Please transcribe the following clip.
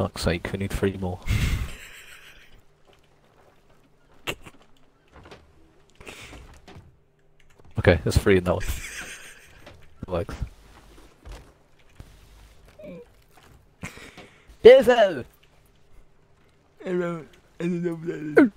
fuck's sake, we need three more. okay, there's three in that one. Works. Beautiful! I don't, I don't know.